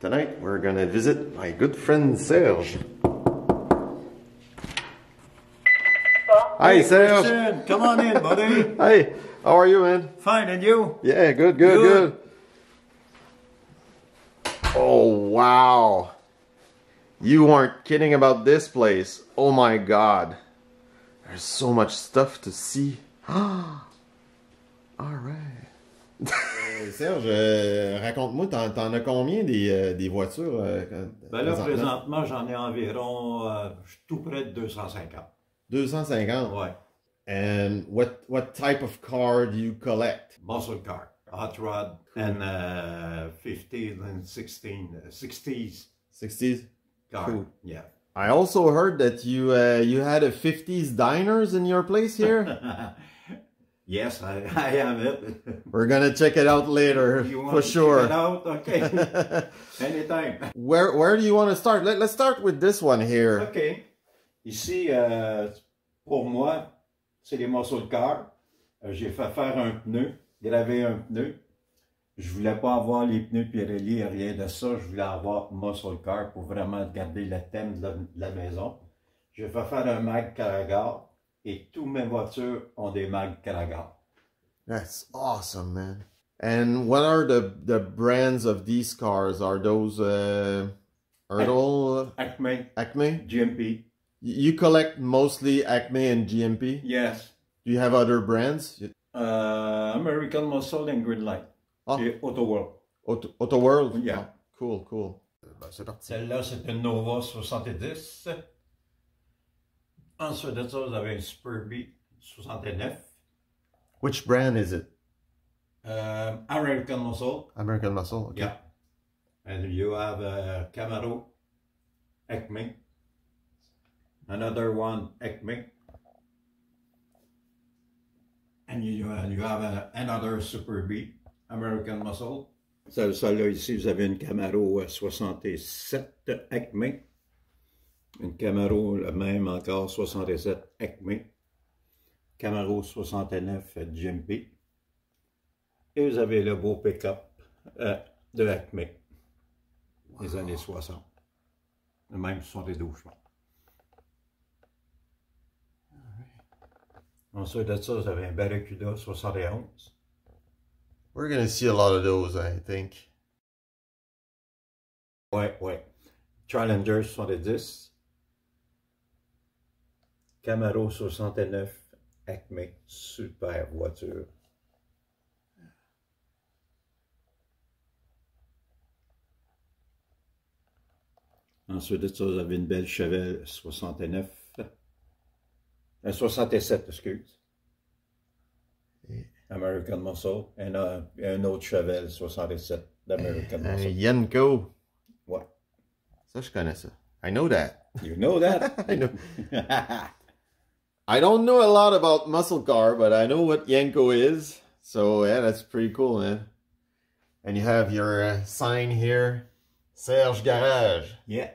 Tonight we're gonna visit my good friend Serge. Hi Serge! Christian, come on in, buddy. Hi, how are you man? Fine, and you? Yeah, good, good, good. Good. Oh wow. You aren't kidding about this place. Oh my god. There's so much stuff to see. Alright. Serge, euh, raconte-moi, t'en, t'en as combien des, euh, des voitures? euh, Ben là, présentement? j'en ai environ, euh, je suis tout près de 250. 250. Ouais. And what, what type of car do you collect? Muscle car, hot rod, and uh, 15 and 16, uh, 60s 60s? car. Cool. Yeah. I also heard that you uh, you had a 50s diners in your place here. yes, I, I have it. We're gonna check it out later for sure. it out? Okay. Anytime. Where where do you want to start? Let, let's start with this one here. OK. Ici, euh, pour moi, c'est les muscle car. Euh, J'ai fait faire un pneu, graver un pneu. Je voulais pas avoir les pneus Pirelli, rien de ça. Je voulais avoir muscle car pour vraiment garder le thème de la, de la maison. J'ai fait faire un mag Caragar et toutes mes voitures ont des mag Caragar. That's awesome, man. And what are the the brands of these cars? Are those uh, Erdl, Acme, Acme? GMP. You collect mostly Acme and GMP. Yes. Do you have other brands? Uh, American Muscle and Greenlight. Ah. Et Auto World. Auto, Auto World? Yeah. Ah, cool, cool. Ben, c'est parti. Celle-là, c'est une Nova 70. Ensuite de ça, vous avez un Superbee 69. Which brand is it? Euh, American Muscle. American Muscle. Okay. Yeah. And you have a Camaro Acme. Another one Acme. And you, uh, you have a, another Superbee American Muscle. Celle- Celle-là ici, vous avez une Camaro euh, 67 Acme. Une Camaro, le même encore, 67 Acme. Camaro 69 GMP. Et vous avez le beau pick-up euh, de Acme des années 60. Le même 72, je pense. Ensuite de ça, vous avez un Barracuda 71. We're gonna see a lot of those, I think. Ouais, ouais. Challenger 70. Camaro 69 Acme. Super voiture. Ensuite de ça, vous avez une belle Chevelle 69. Euh, 67, excuse. American Muscle. Et un, et un autre Chevelle 67 d'American Uh, Muscle. Yenko. Ouais. Ça, je connais ça. I know that. You know that? I know. I don't know a lot about muscle car, but I know what Yenko is. So yeah, that's pretty cool, man. And you have your uh, sign here, Serge Garage. yeah.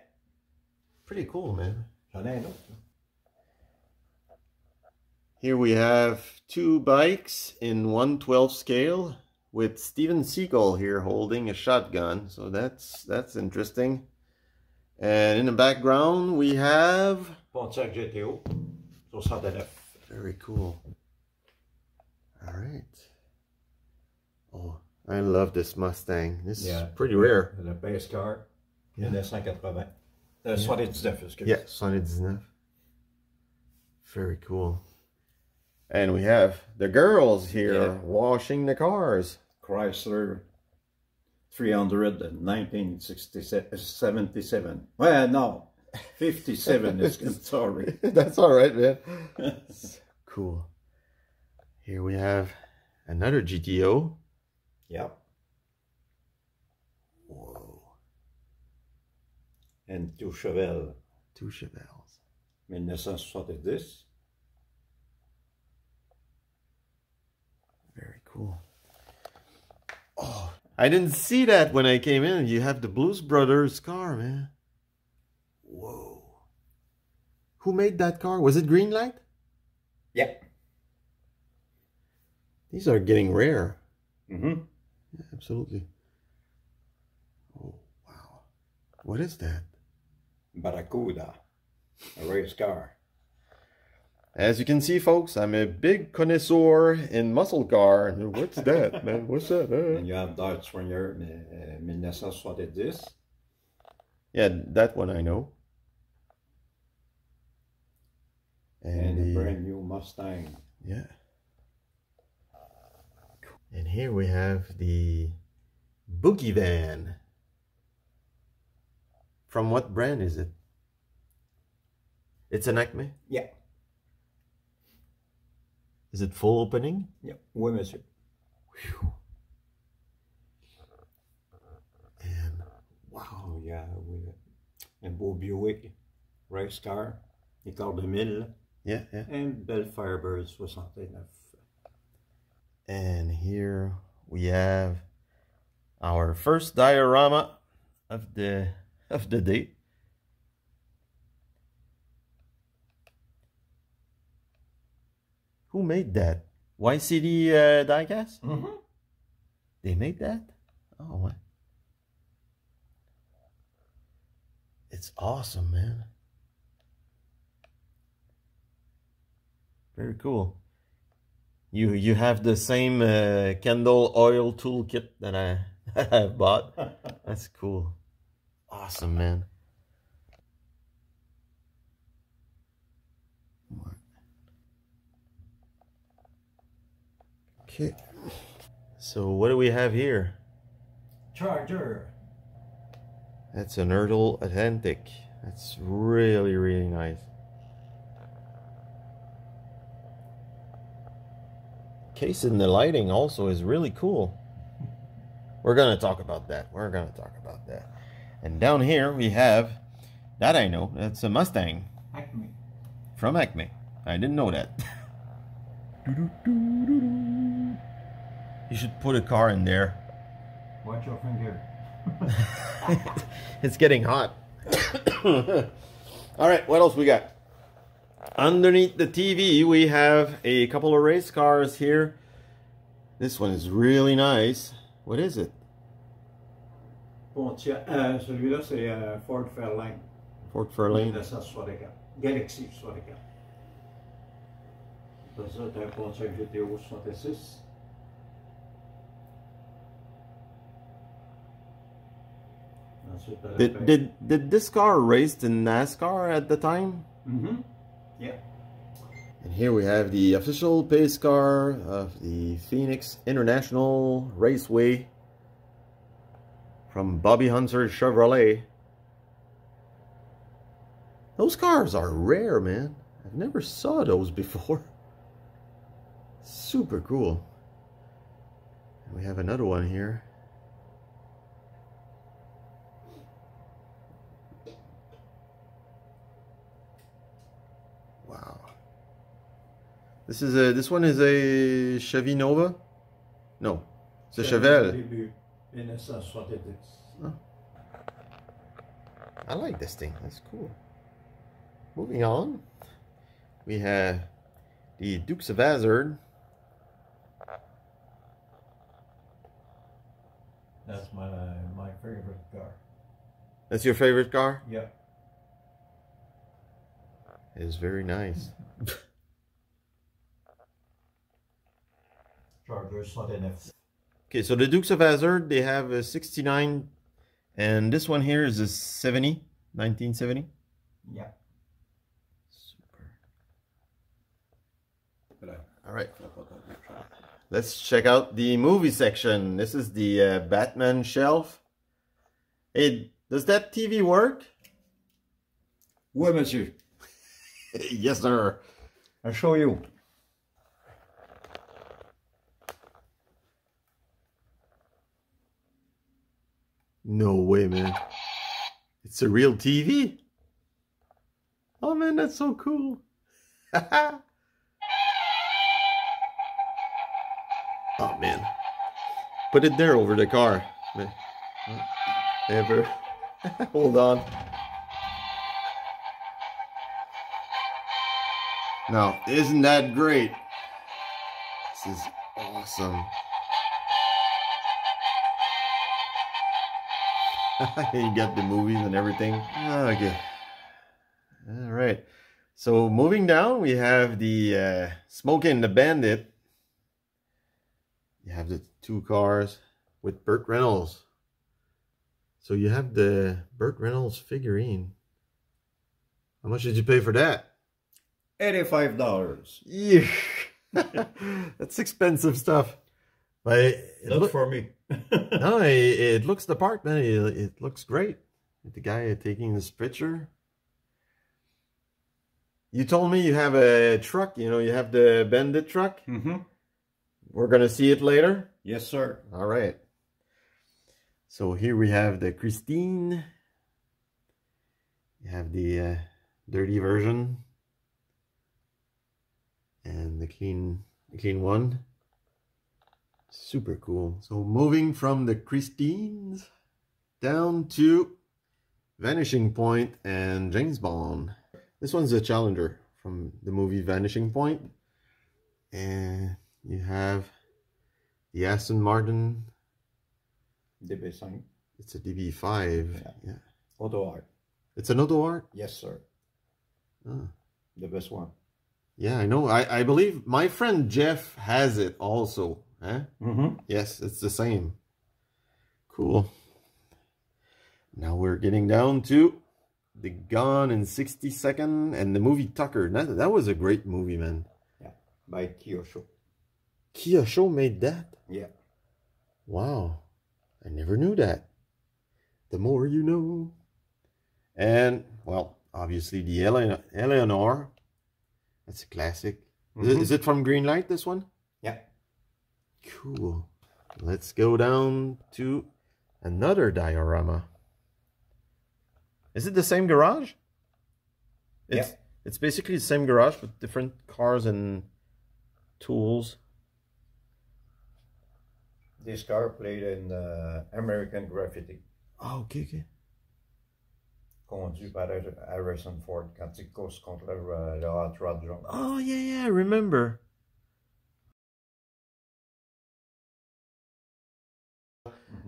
Pretty cool, man. J'en ai un autre. Here we have two bikes in 112 scale with Steven Seagal here holding a shotgun. So that's that's interesting. And in the background we have Pontiac GTO, 69. very cool. All right. Oh, I love this Mustang. This Yeah. is pretty rare. Le base car, Yeah. 1980. Euh, 79, excuse. Yeah, Sonnet 19. Very cool. And we have the girls here Yeah. washing the cars. Chrysler 300 1977. Well, no, 57 is good, sorry. That's all right, man. cool. Here we have another GTO. Yep. Whoa. And two Chevelle, Two Chevelles. 1970. Very cool. Oh, I didn't see that when I came in. You have the Blues Brothers car, man. Whoa. Who made that car? Was it Greenlight? Yeah. These are getting rare. Mm-hmm. Yeah, absolutely. Oh, wow. What is that? Barracuda, a race car. As you can see, folks, I'm a big connoisseur in muscle car. What's that, man? What's that? Uh? And you have Dodge Swinger uh, 1970. Yeah, that one I know. And, the- a uh, brand new Mustang. Yeah. And here we have the Boogie Van. From what brand is it? It's an Acme? Yeah. Is it full opening? Yeah. Monsieur. Whew. And wow. Oh, yeah. Un beau Buick race car. Écart de 1000. Yeah, yeah. And was Firebird 69. And here we have our first diorama of the of the day. Who made that? YCD uh, diecast? Mm-hmm. They made that? Oh, what? It's awesome, man. Very cool. You you have the same uh, Kendall oil toolkit that I have bought. That's cool. Awesome, man. Okay. So what do we have here? Charger. That's an Ertl Atlantic. That's really, really nice. Case in the lighting also is really cool. We're gonna talk about that. We're gonna talk about that. And down here we have that I know. That's a Mustang Acme. from Acme. I didn't know that. you should put a car in there. Watch your finger. it's getting hot. All right, what else we got? Underneath the TV, we have a couple of race cars here. This one is really nice. What is it? Pontiac. Euh, Celui-là, c'est euh, Ford Fairlane. Ford Fairlane. 1964. Galaxie 64. Après ça, un Pontiac GTO 66. Ensuite, Did, did did this car raced in NASCAR at the time? Mhm. And here we have the official pace car of the Phoenix International Raceway from Bobby Hunter Chevrolet. Those cars are rare, man. I've never saw those before. Super cool. We have another one here. This is a this one is a Chevy Nova? No. It's a Chevelle. Début 1970. I like this thing. That's cool. Moving on. We have the Dukes of Hazzard. That's my my favorite car. That's your favorite car? Yeah. It is very nice. Charger 69. Okay, so the Dukes of Hazzard they have a 69 and this one here is a 70, 1970. Yeah. Super. Hello. All right. Let's check out the movie section. This is the uh, Batman shelf. Hey, does that TV work? Oui, monsieur. yes, sir. I'll show you. No way, man. It's a real TV. Oh man, that's so cool. oh man. Put it there over the car. Man. Never. Hold on. Now, isn't that great? This is awesome. you get the movies and everything. Okay. All right. So moving down, we have the uh, Smokey and the Bandit. You have the two cars with Burt Reynolds. So you have the Burt Reynolds figurine. How much did you pay for that? Eighty-five dollars. Yeah. That's expensive stuff. But it, it look- for me. no, it, it looks the part, man. It, it looks great. The guy taking this picture. You told me you have a truck. You know, you have the Bandit truck. mm-hmm. We're gonna see it later. Yes, sir. All right. So here we have the Christine. You have the uh, dirty version and the clean, the clean one. Super cool. So moving from the Christines down to Vanishing Point and James Bond. This one's a Challenger from the movie Vanishing Point. And you have the Aston Martin. DB5. It's a DB5. Yeah. Yeah. Auto art. It's an auto art. Yes, sir. Ah. The best one. Yeah, I know. I, I believe my friend Jeff has it also. Huh? Mm-hmm. Yes, it's the same. Cool. Now we're getting down to the Gone in 60 Second and the movie Tucker. That, that was a great movie, man. Yeah, by Kyosho. Kia Show made that. Yeah. Wow. I never knew that. The more you know. And, well, obviously the Ele- Eleanor. That's a classic. Is, it, Mhm. is it from Greenlight, this one? Cool. Let's go down to another diorama. Is it the same garage? It's, Yeah. It's basically the same garage with different cars and tools. This car played in uh, American Graffiti, Oh, okay, okay. conduit par Harrison Ford quand il course contre le, le Hot Rod jaune. Oh, yeah, yeah, I remember.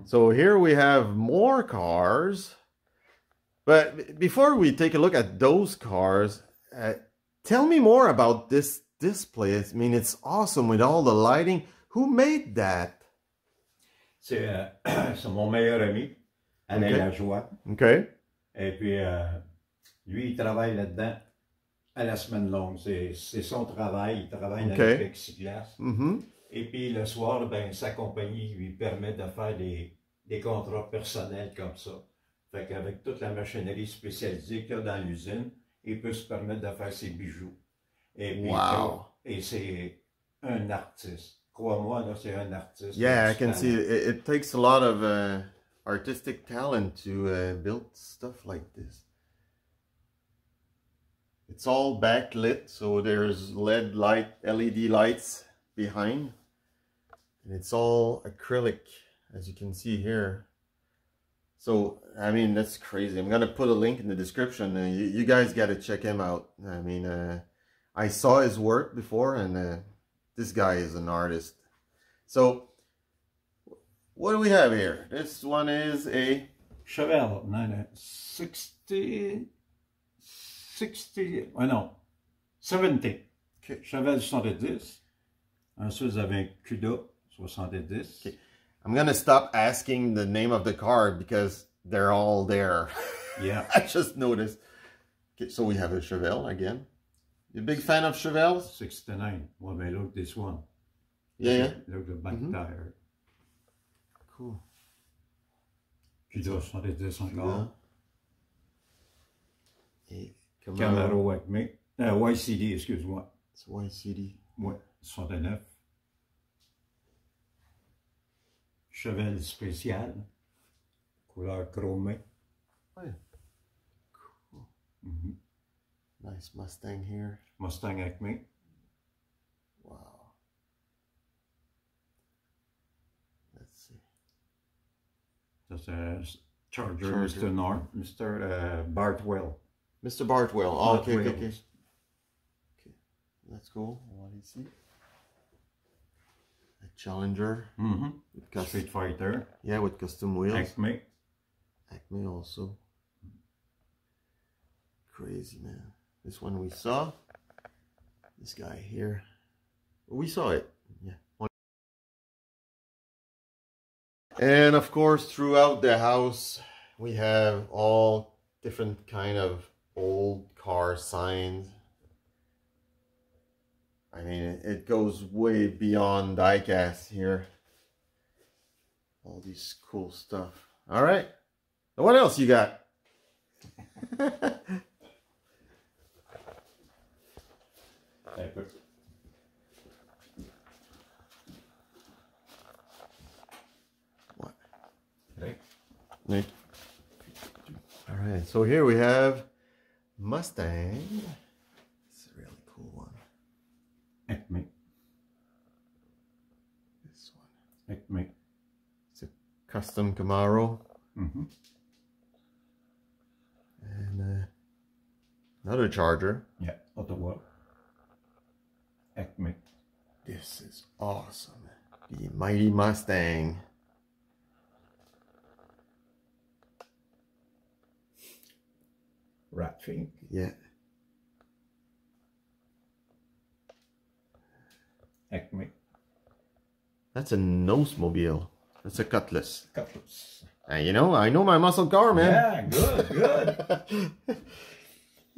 So here we have more cars. But before we take a look at those cars, uh, tell me more about this display. I mean, it's awesome with all the lighting. Who made that? C'est euh, mon meilleur ami, Alain Ok. Lajoie. Okay. Et puis, euh, lui, il travaille là-dedans à la semaine longue. C'est son travail. Il travaille Ok. dans le plexiglas. Mm-hmm. Et puis, le soir, ben, sa compagnie lui permet de faire des, des contrats personnels comme ça. Fait qu'avec toute la machinerie spécialisée qu'il y a dans l'usine, il peut se permettre de faire ses bijoux. Et puis, Wow. et c'est un artiste. Crois-moi, là, c'est un artiste. Yeah, I can see it, it takes a lot of uh, artistic talent to uh, build stuff like this. It's all backlit, so there's LED light, LED lights behind, and it's all acrylic, as you can see here. So, I mean, that's crazy. I'm gonna put a link in the description. Uh, you, you guys gotta check him out. I mean, uh, I saw his work before, and uh, this guy is an artist. So, what do we have here? This one is a Chevelle, non, non, 60, 60, ouais, non, 70. Ok. Chevelle 70. Ensuite, vous avez un CUDA 70. Ok. I'm gonna stop asking the name of the car because they're all there. Yeah. I just noticed. Okay, so we have a Chevelle again. You a big fan of Chevelles? 69. Ouais, mais look this one. Yeah, yeah. Look the back Mhm. tire. Cool. CUDA 70 encore. Et Camaro. Camaro Acme. Euh, YCD, excuse-moi. It's YCD. Ouais, 69. Chevelle spécial. Couleur chromée. Ouais. Mhm. Nice Mustang here. Mustang Acme. Wow. Let's see. Ça, c'est un Charger, Charger. Mr. Norm, Mr. euh, Bartwell. Mr. Bartwell. Oh, okay, okay, Bartwell. okay. Okay, that's cool. What do you see? Challenger Mhm. with custom, Street Fighter, yeah, with custom wheels. Acme. Acme also. Crazy, man. This one we saw. This guy here. We saw it. Yeah. And of course, throughout the house, we have all different kind of old car signs. I mean, it goes way beyond diecast here. All these cool stuff. All right. What else you got? what? Right. Nick. All right. So here we have Mustang. It's a really cool one. Acme. This one. Acme. It's a custom Camaro. Mm-hmm. And uh, another Charger. Yeah, Ottawa. Acme. This is awesome. The Mighty Mustang. Ratfink. Yeah. Acme. That's a Nosmobile. That's a Cutlass. Cutlass. Uh, you know, I know my muscle car, man. Yeah, good, good.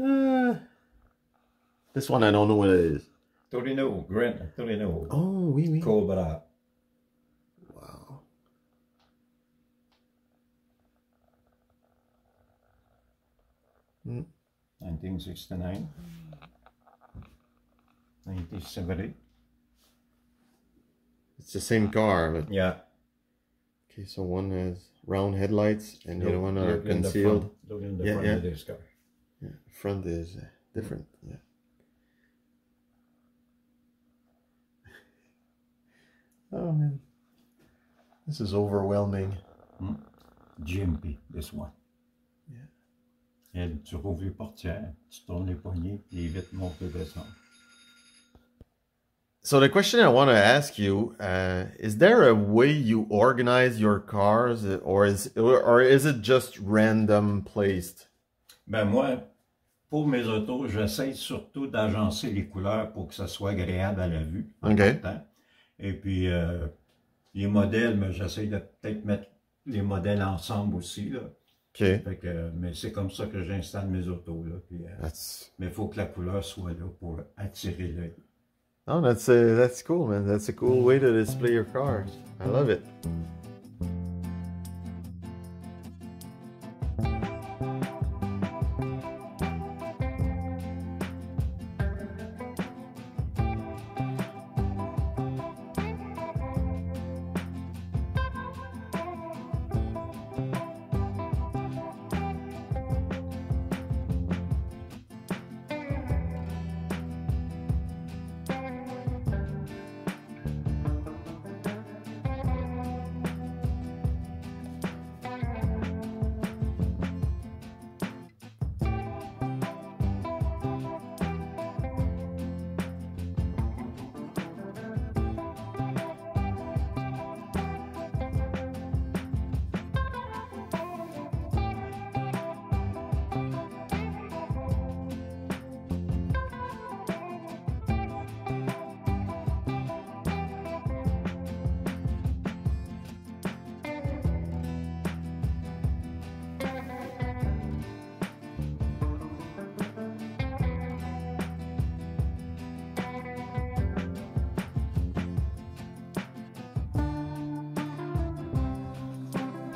Uh, this one I don't know what it is. Torino, Grant, Torino. Oh, oui, oui. Cobra. Wow. Mm. 1969. 1970. It's the same car, but Yeah. okay. So one has round headlights, and the other one are Look in the concealed. front. Look in the Yeah, front yeah. of this car. Yeah, front is uh, different. Yeah. Oh man, this is overwhelming. GMP, this one. Yeah. Et tu rouvres les portières, tu tournes les poignées, les vitres montent et descendent. So the question I want to ask you uh, is: there a way you organize your cars, or is or is it just random placed? Ben moi, pour mes autos, j'essaie surtout d'agencer les couleurs pour que ça soit agréable à la vue. Ok. Et puis, euh, les modèles, mais j'essaie de peut-être mettre les modèles ensemble aussi. Là. Okay, Fait que, mais c'est comme ça que j'installe mes autos. Là. Puis, euh, mais il faut que la couleur soit là pour attirer l'œil. Oh, that's uh, that's cool, man. That's a cool way to display your cars. I love it.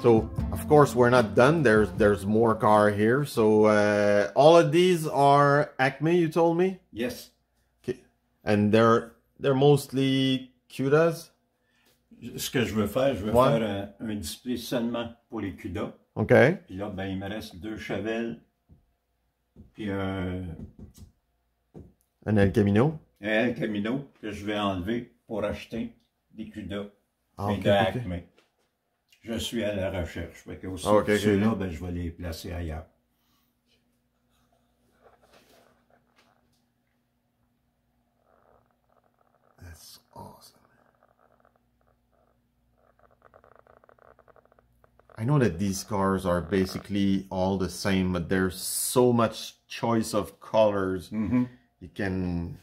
So of course we're not done. There's there's more car here. So uh, all of these are Acme. You told me, Yes. and they're they're mostly Cudas. Ce que je veux faire, je veux faire un, un display seulement pour les. Okay. Puis là, ben, il me reste deux Chevelles, puis un, El Camino. un El Camino que je vais enlever pour acheter des CUDA Ah, mais ok, de ok. Acme. Je suis à la recherche. Fait que aussi, Ah, ok, ok, ceux-là, ben, je vais les placer ailleurs. That's awesome. I know that these cars are basically all the same, but there's so much choice of colors. Mm-hmm. You can,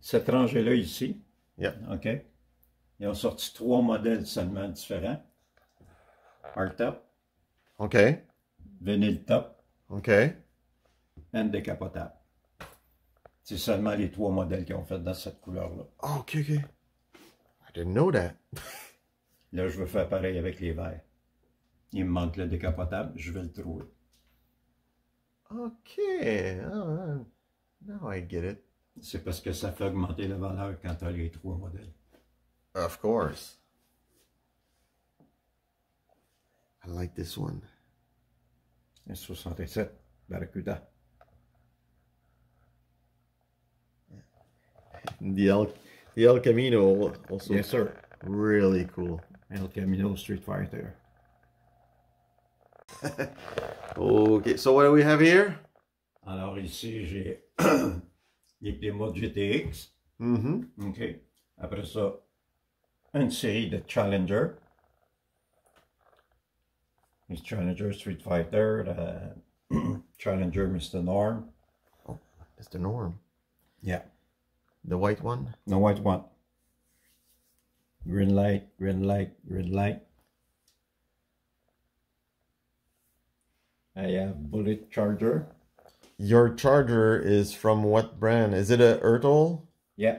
Cette rangée-là ici, yeah. OK? Ils ont sorti trois modèles seulement différents. Hardtop, Okay, vinyle top okay. et décapotable. C'est seulement les trois modèles qu'ils ont fait dans cette couleur-là. Oh, okay, okay. I didn't know that. Là, je veux faire pareil avec les verts. Il me manque le décapotable, je vais le trouver. Okay, oh, now I get it. C'est parce que ça fait augmenter la valeur quand tu as les trois modèles. Of course. I like this one. Un 67, Barracuda. The El, the El Camino also Yes, sir. really cool. El Camino Street Fighter. Okay, so what do we have here? Alors ici, j'ai les Plymouth GTX. Mm-hmm. OK. Après ça, une série de Challenger. Les Challenger Street Fighter, euh, Challenger Mr. Norm. It's the norm. Yeah. The white one. The white one. Green light, green light, green light. I have Bullitt Charger. Your charger is from what brand? Is it a Ertl? Yeah.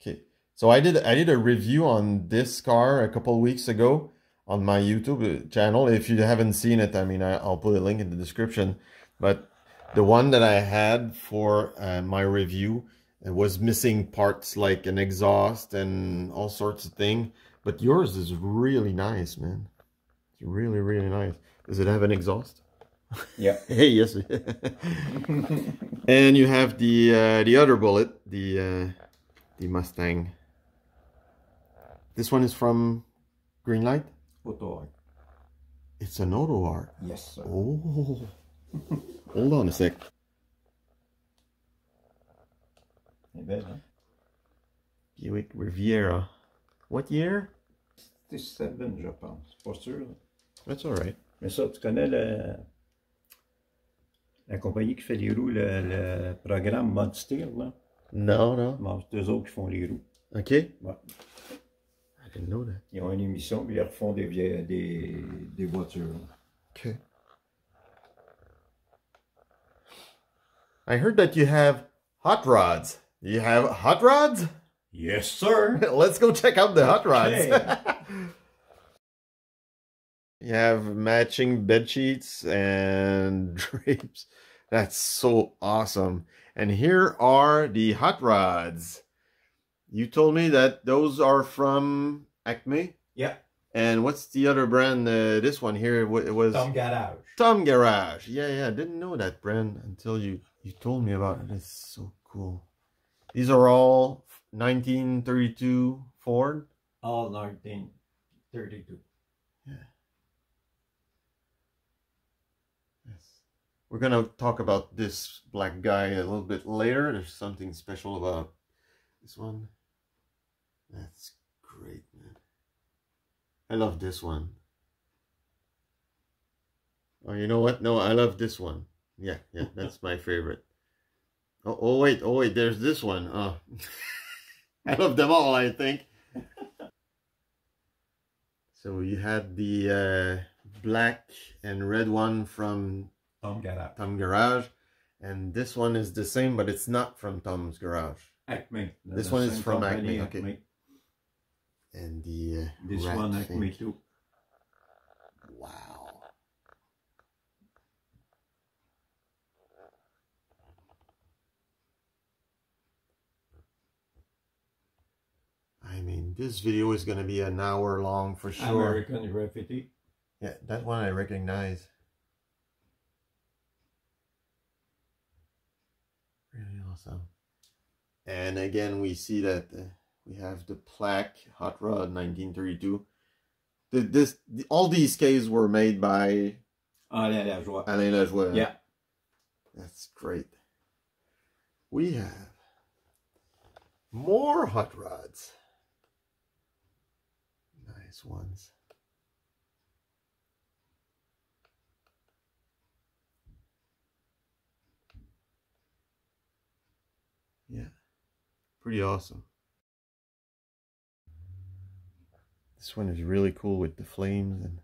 Okay. So I did I did a review on this car a couple weeks ago on my YouTube channel. If you haven't seen it, I mean I, I'll put a link in the description. But the one that I had for uh, my review it was missing parts like an exhaust and all sorts of thing. But yours is really nice, man. It's really really nice. Does it have an exhaust? Yeah. Hey, yes. and you have the uh, the other Bullitt, the uh, the Mustang. This one is from Greenlight. Auto art. It's an auto art. Yes, sir. Oh, hold on a sec. C'est belle, hein? Buick Riviera. What year? 67, je pense. Pas sûr. That's all right. Mais ça, tu connais le, la compagnie qui fait les roues, le, le programme Mod Steel, là? No, no. Bon, c'est eux autres qui font les roues. Okay. Ouais. I didn't know that. Ils ont une émission, puis ils refont des, vieilles, des, des voitures. Okay. I heard that you have hot rods. You have hot rods? Yes, sir! Let's go check out the hot rods. You have matching bed sheets and drapes. That's so awesome. And here are the hot rods. You told me that those are from Acme. Yeah. And what's the other brand? Uh, this one here. It was Tom Garage. Tom Garage. Yeah, yeah. I didn't know that brand until you you told me about it. It's so cool. These are all 1932 Ford. All 1932. Yes. We're gonna talk about this black guy a little bit later. There's something special about this one. That's great, man. I love this one. Oh, you know what? No, I love this one. Yeah, yeah, that's my favorite. Oh, oh wait, oh wait, there's this one. Oh, I love them all. I think. So you had the uh, black and red one from Tom Garage. Tom Garage, and this one is the same, but it's not from Tom's Garage. Acme. This one is from company, Acme, okay. And the uh, This one thing. too. Wow. I mean, this video is going to be an hour long for sure. American Graffiti. Yeah, that one I recognize. Really awesome. And again, we see that uh, we have the plaque, Hot Rod 1932. The, this, the, all these cases were made by Alain Lajoie. Alain Lajoie. Yeah. That's great. We have more hot rods. Nice ones. Yeah. Pretty awesome. This one is really cool with the flames and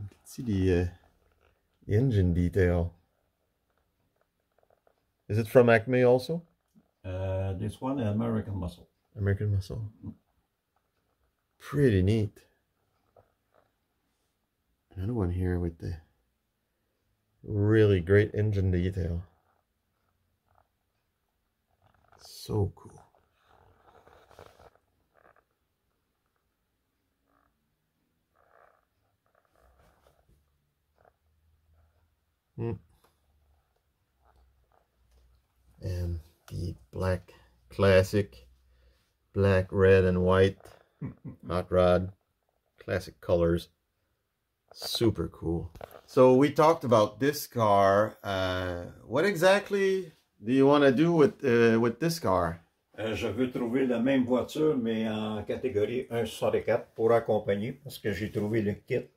you can see the, uh, engine detail. Is it from Acme also? Uh, this one, American Muscle. American Muscle. Pretty neat. Another one here with the really great engine detail. So cool. Hmm. And the black classic, black, red, and white hot rod, classic colors. Super cool. So we talked about this car. Uh, what exactly do you want to do with uh, with this car? Euh, je veux trouver la même voiture, mais en catégorie 1.64 pour accompagner, parce que j'ai trouvé le kit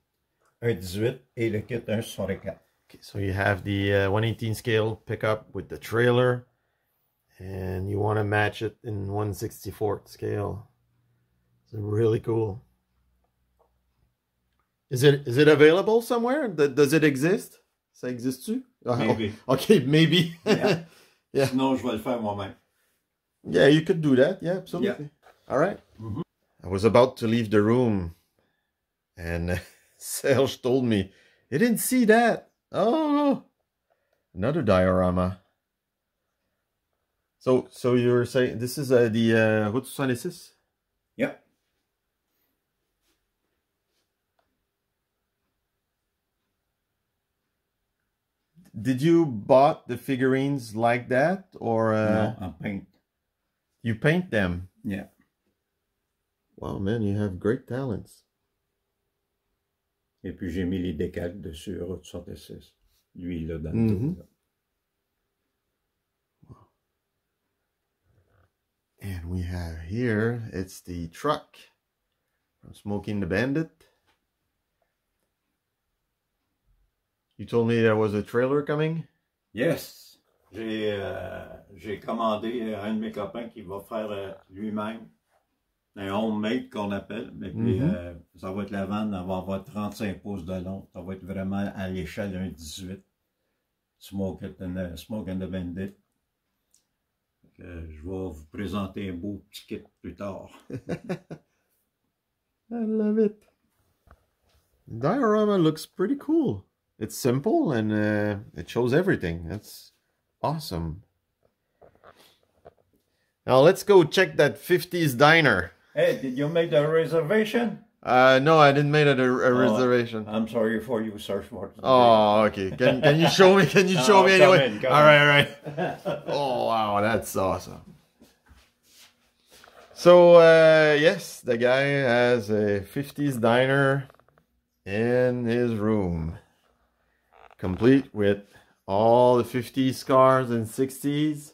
1.18 et le kit 1.64. Okay, so you have the uh, 118 scale pickup with the trailer, and you want to match it in 164th scale. It's really cool. Is it is it available somewhere? Does it exist? Ça existe-tu? Maybe. Okay, maybe. Yeah. Yeah. Sinon, je vais le faire moi-même. Yeah, you could do that. Yeah, absolutely. Yeah. All right. Mhm. I was about to leave the room, and Serge told me, "You didn't see that." Oh, another diorama. So, so you're saying this is uh, the uh, Route 66? Yep. Did you bought the figurines like that, or uh, non, en peinte. you paint them? Yeah. Wow, man, you have great talents. Et puis, j'ai mis les décals dessus, Route 66. Lui, là, dans le Mhm. dos, là. And we have here, it's the truck from Smoking the Bandit. You told me there was a trailer coming? Yes! J'ai euh, commandé à un de mes copains qui va faire euh, lui-même un homemade qu'on appelle. Mais puis, Mhm. euh, ça va être la vanne, elle va avoir 35 pouces de long. Ça va être vraiment à l'échelle d'un 18. Smoke, it and, uh, Smoke and the Bandit. Que je vais vous présenter un beau petit kit plus tard. I love it. Diorama looks pretty cool. It's simple and uh, it shows everything. That's awesome. Now let's go check that 50s diner. Hey, did you make the reservation? Uh, no, I didn't make it a, a Oh. reservation. I'm sorry for you, Sir Schwartz. Oh, okay. Can can you show me? Can you show me anyway? In, all right, all right. Oh wow, that's awesome. So uh, yes, the guy has a '50s diner in his room, complete with all the '50s cars and '60s.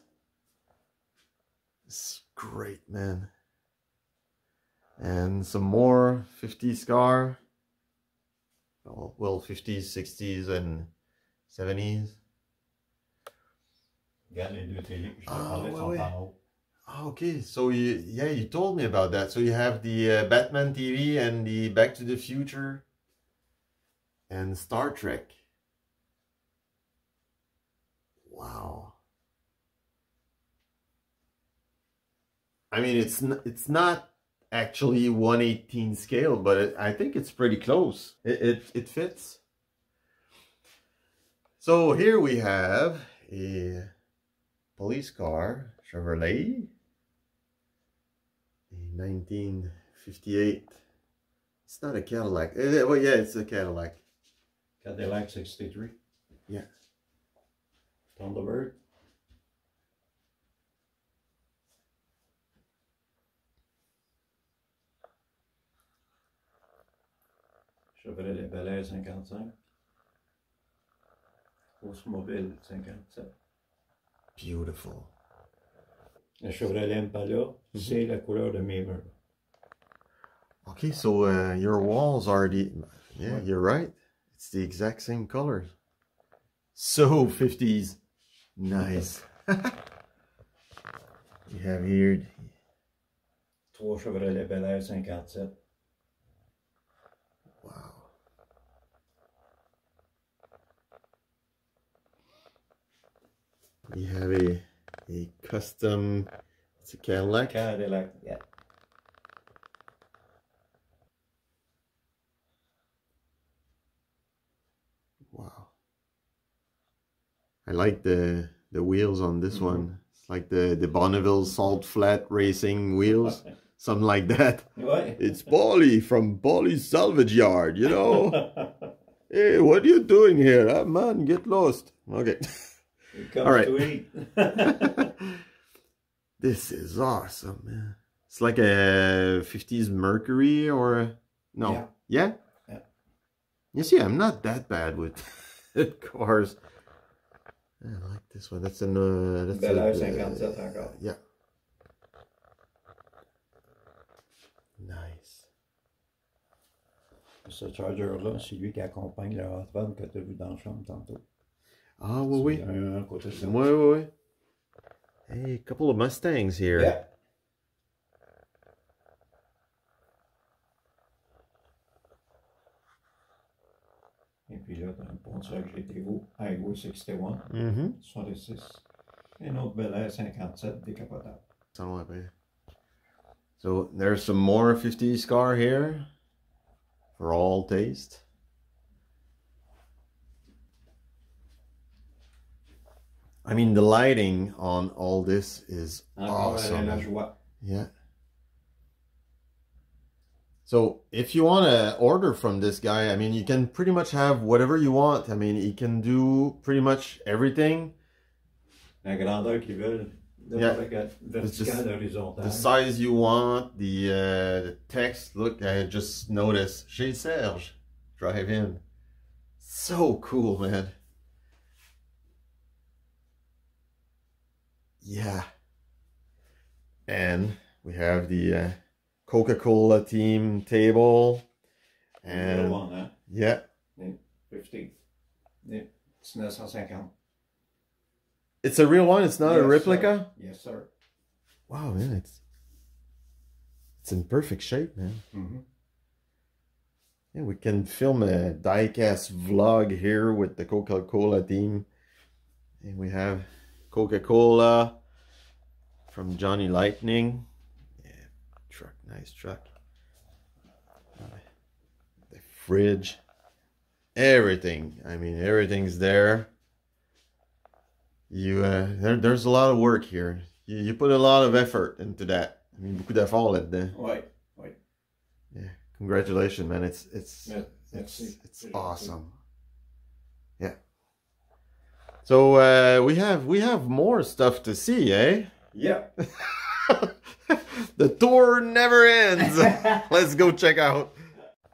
It's great, man. And some more '50s car well, well 50s 60s and 70s Regarde les deux télés. Je te parlais, ouais, sont ouais. en haut. oh, okay so you yeah you told me about that so you have the uh, batman tv and the back to the future and star trek wow i mean it's it's not actually 118 scale but it, i think it's pretty close it, it it fits so here we have a police car chevrolet a 1958 it's not a cadillac Eh, well yeah it's a cadillac Cadillac 63. Yeah. Thunderbird. Chevrolet Bel 55. Oldsmobile 57. beautiful Le Chevrolet Impala, c'est la couleur de mes murs. Okay, so uh, your walls are the yeah, you're right. It's the exact same colors. So 50s. Nice. You have here Trois Chevrolet Bel Air 57. You have a a custom it's a Cadillac. Cadillac. Yeah. Wow. I like the the wheels on this Mhm. one. It's like the the Bonneville Salt Flat Racing wheels, something like that. Ouais. It's Polly from Polly's Salvage Yard, you know. hey, what are you doing here? Ah, man, get lost. Okay. All right. this is awesome, man. It's like a 50s Mercury or a, no. Yeah. Yeah? Yeah. You see, I'm not that bad with cars. I like this one. That's an uh, that's Bel a- Air 57 encore. Yeah. Nice. Ce Charger-là, c'est lui qui accompagne le hot rod que tu as vu dans la chambre tantôt. Ah, oui, oui. C'est Un, un côté de ça. Oui, oui, oui. Hey, a couple of Mustangs here. Yeah. Et puis là, t'as un Pontiac GTO Highway 61, Mm-hmm. 66. Et un autre Bel Air 57 décapotable. So, so there's some more 50s car here for all taste. I mean, the lighting on all this is awesome. Yeah. So if you want to order from this guy, I mean, you can pretty much have whatever you want. I mean, he can do pretty much everything. Grandeur qu'ils veulent. Yeah. The size you want, the uh, the text. Look, I just noticed. Chez Serge, drive in. So cool, man. Yeah. And we have the uh, Coca-Cola team table. And, one, hein? yeah, 50. Yeah. 1950. it's a real one. It's not a replica. sir. Yes, sir. Wow, man, it's it's in perfect shape, man. Mm-hmm. Yeah, we can film a diecast vlog here with the Coca-Cola team. And we have Coca-Cola from Johnny Lightning. Yeah, truck, nice truck. The fridge. Everything. I mean, everything's there. You, uh, there, there's a lot of work here. You, you put a lot of effort into that. I mean, beaucoup d'effort là-dedans. Ouais, ouais. Yeah, congratulations, man. It's it's Yeah, it's it's C'est awesome. So uh, we have we have more stuff to see, eh? Yeah. the tour never ends. Let's go check out.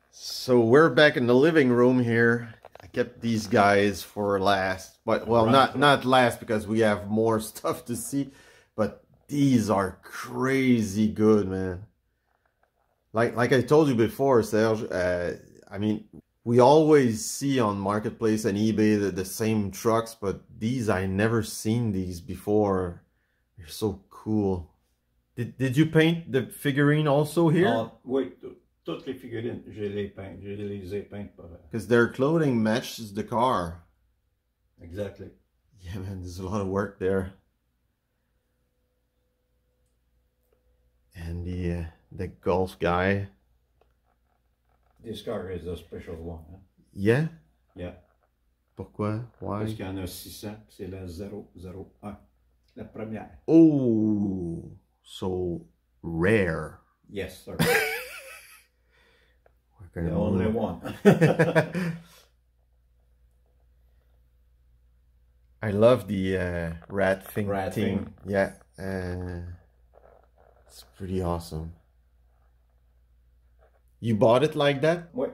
So we're back in the living room here. I kept these guys for last, but well, not not last because we have more stuff to see. But these are crazy good, man. Like like I told you before, Serge. Uh, I mean, we always see on marketplace and eBay the, the same trucks, but these I never seen these before. They're so cool. Did did you paint the figurine also here? Ah, oui, toutes les figurines, je les peins, je les ai peintes. Because their clothing matches the car. Exactly. Yeah, man, there's a lot of work there. And the uh, the golf guy. This car is a special one. Hein? Yeah. Yeah. Pourquoi? Why? Parce qu'il y en a 600, puis c'est la 001. La première. Oh, so rare. Yes, sir. We're The only move. one. I love the uh, rat thing. Rat thing. thing. Yeah, uh, it's pretty awesome. You bought it like that? oui.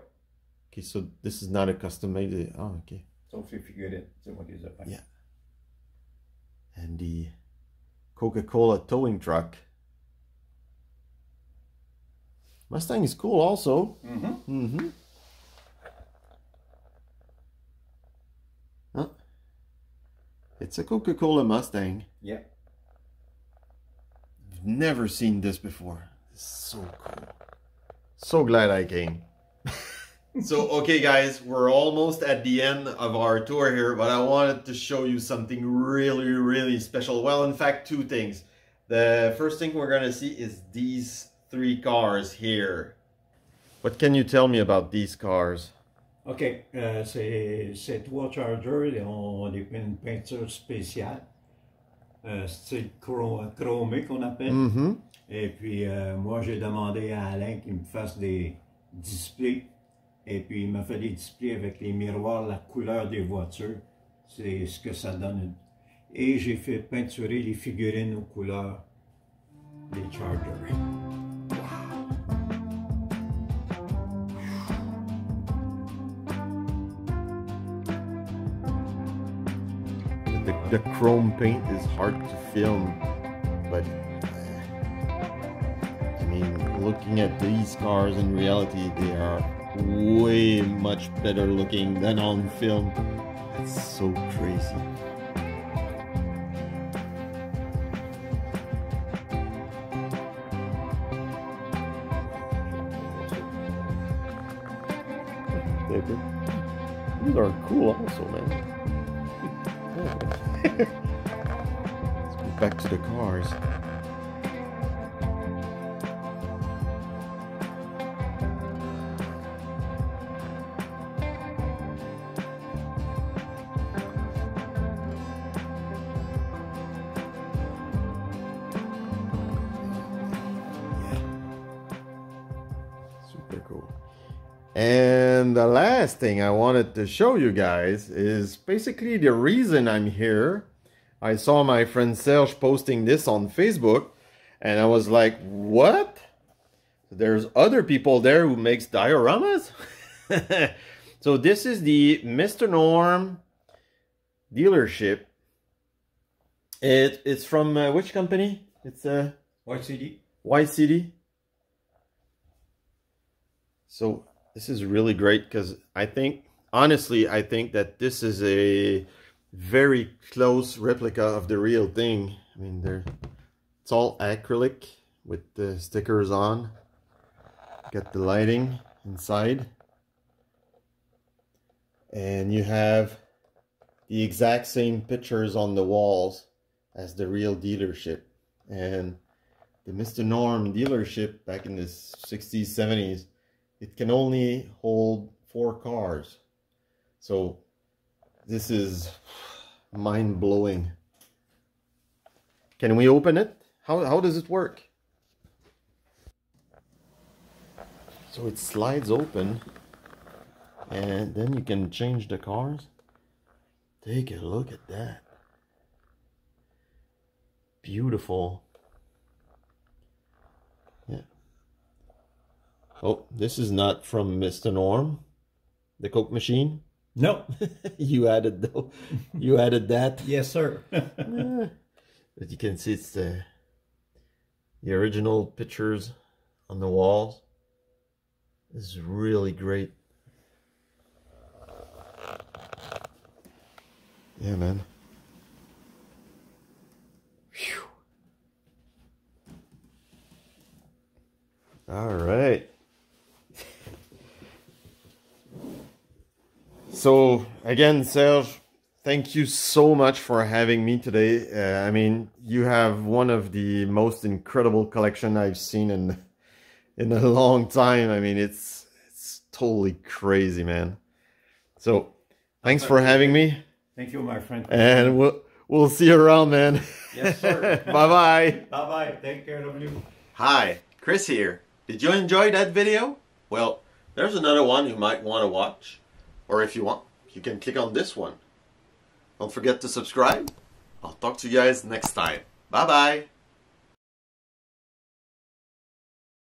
Okay, so this is not a custom made. Oh, okay. Sauf les figurines, c'est moi qui les ai peintes. Yeah. And the Coca-Cola towing truck. Mustang is cool, also. Mhm. Mm-hmm. Huh? It's a Coca-Cola Mustang. Yeah. never seen this before. It's so cool. So glad I came. so, okay guys, we're almost at the end of our tour here, but I wanted to show you something really, really special. Well, in fact, two things. The first thing we're gonna see is these three cars here. What can you tell me about these cars? OK, euh, c'est trois Chargers, ont une peinture spéciale, euh, style chromé qu'on appelle. Mm -hmm. Et puis, euh, moi, j'ai demandé à Alain qu'il me fasse des displays. Et puis, il m'a fait des displays avec les miroirs, la couleur des voitures. C'est ce que ça donne. Et j'ai fait peinturer les figurines aux couleurs des Chargers. The, the chrome paint is hard to film, but looking at these cars in reality, they are way much better looking than on film. It's so crazy. These are cool also, man. Let's go back to the cars. And the last thing I wanted to show you guys is basically the reason I'm here. I saw my friend Serge posting this on Facebook and I was like, what? There's other people there who makes dioramas? so this is the Mr. Norm dealership. It, it's from uh, which company? It's uh. White City. So this is really great because I think, honestly, I think that this is a very close replica of the real thing. I mean, they're, it's all acrylic with the stickers on. Got the lighting inside. And you have the exact same pictures on the walls as the real dealership. And the Mr. Norm dealership back in the 60s, 70s, it can only hold four cars. So this is mind-blowing. Can we open it? How, how does it work? So it slides open and then you can change the cars. Take a look at that. Beautiful. Oh, this is not from Mr. Norm, the Coke machine. No. you added though. You added that. yes, sir. As you can see, it's the the original pictures on the walls. This is really great. Yeah, man. Whew. All right. So again, Serge, thank you so much for having me today. Uh, I mean, you have one of the most incredible collection I've seen in in a long time. I mean, it's it's totally crazy, man. So, thanks for having me. Thank you, my friend. And we'll we'll see you around, man. Yes, sir. bye bye. Bye bye. Take care of you. Hi, Chris here. Did you enjoy that video? Well, there's another one you might want to watch. Or if you want, you can click on this one. Don't forget to subscribe. I'll talk to you guys next time. Bye bye.